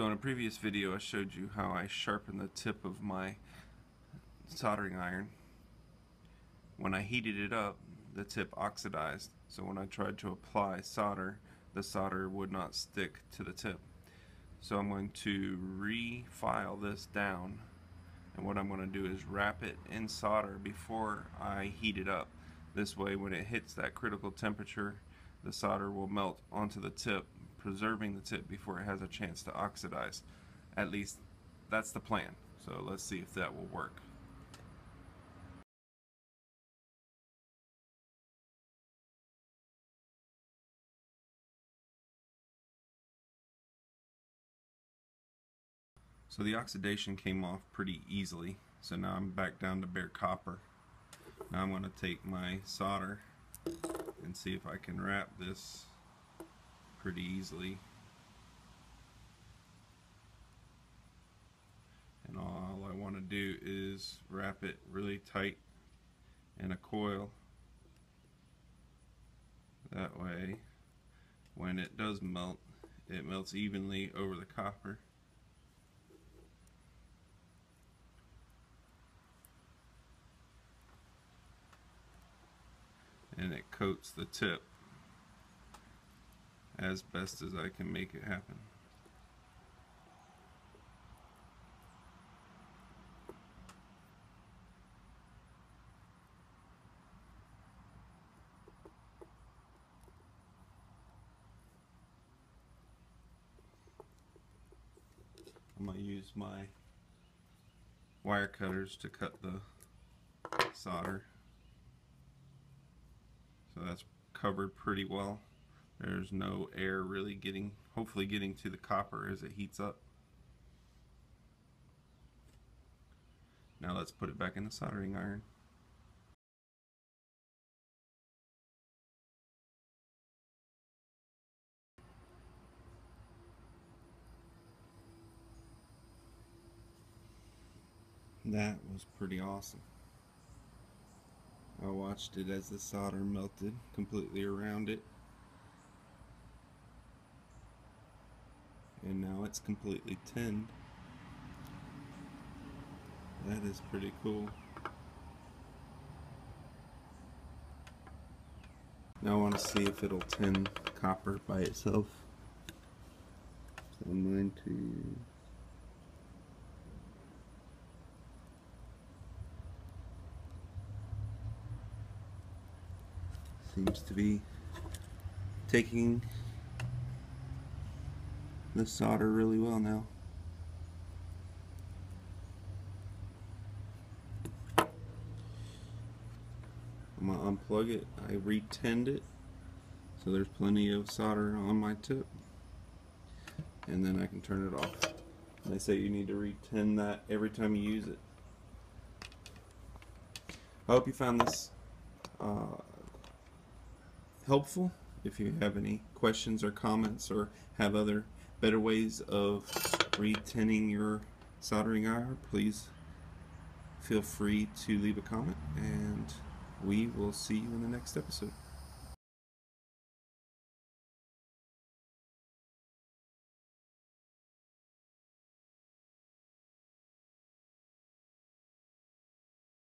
So in a previous video I showed you how I sharpen the tip of my soldering iron. When I heated it up the tip oxidized so when I tried to apply solder the solder would not stick to the tip. So I'm going to refile this down and what I'm going to do is wrap it in solder before I heat it up. This way when it hits that critical temperature the solder will melt onto the tip preserving the tip before it has a chance to oxidize. At least that's the plan. So let's see if that will work. So the oxidation came off pretty easily. So now I'm back down to bare copper. Now I'm going to take my solder and see if I can wrap this pretty easily. And all I want to do is wrap it really tight in a coil. That way, when it does melt, it melts evenly over the copper. and it coats the tip as best as I can make it happen. I'm going to use my wire cutters to cut the solder. So that's covered pretty well. There's no air really getting, hopefully getting to the copper as it heats up. Now let's put it back in the soldering iron. That was pretty awesome. I watched it as the solder melted completely around it. And now it's completely tinned. That is pretty cool. Now I want to see if it'll tin copper by itself. So I'm going to seems to be taking the solder really well now. I'm going to unplug it. I retinned it so there's plenty of solder on my tip and then I can turn it off. They say you need to retin that every time you use it. I hope you found this uh, helpful. If you have any questions or comments or have other better ways of retinning your soldering iron, please feel free to leave a comment and we will see you in the next episode.